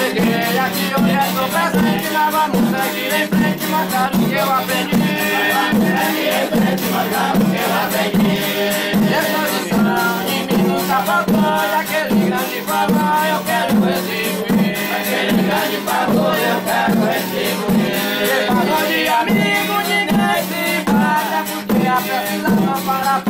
cegueira que hoje é sou presente Lava a muda, gira em frente, marcado o que eu aprendi Gira em frente, marcado o que eu aprendi Essa lição em mim nunca faltou E aquele grande favor eu quero retribuir Aquele grande favor eu quero retribuir Falou de amigo, de ninguém se bate Porque a precisão para